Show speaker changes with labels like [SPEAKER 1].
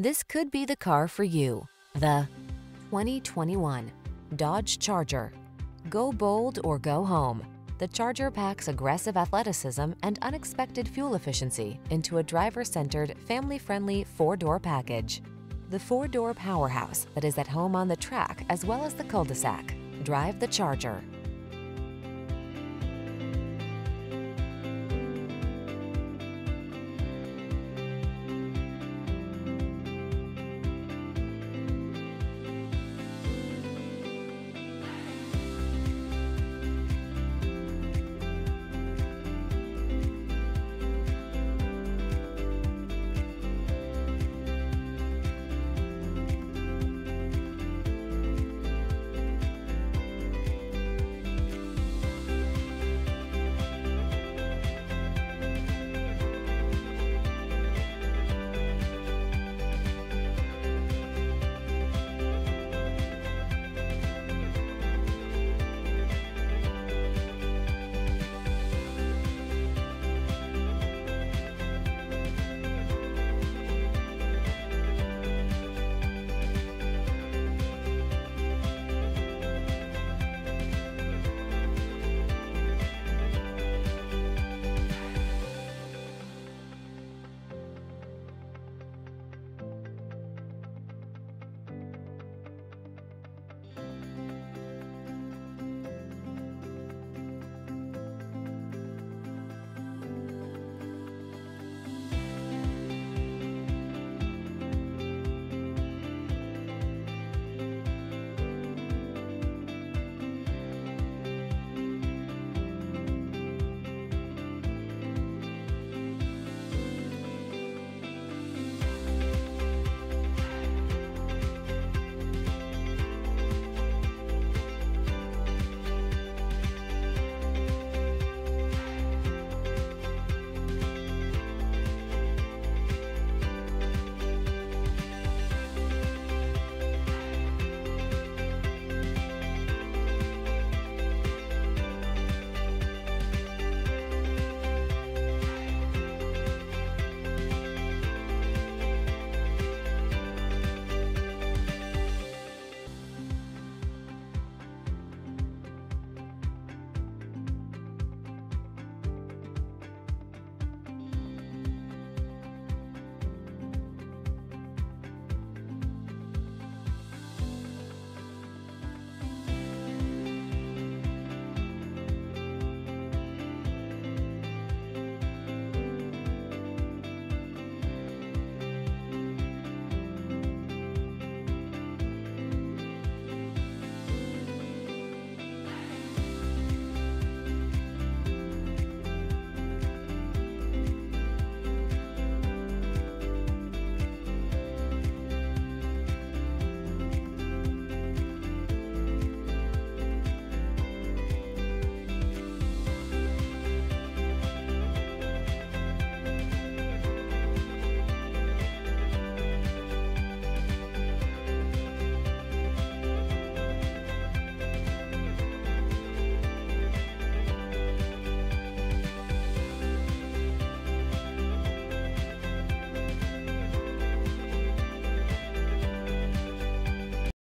[SPEAKER 1] This could be the car for you. The 2021 Dodge Charger. Go bold or go home. The Charger packs aggressive athleticism and unexpected fuel efficiency into a driver-centered, family-friendly four-door package. The four-door powerhouse that is at home on the track as well as the cul-de-sac. Drive the Charger.